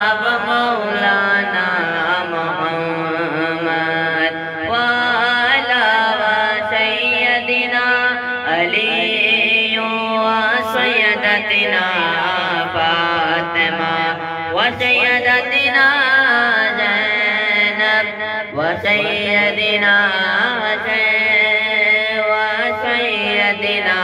अब मौलाना मोहम्मद वाला सैयदिना अली सैयदतिना फातिमा व सैयदतिना जैनब व सैयदिना व सैयदिना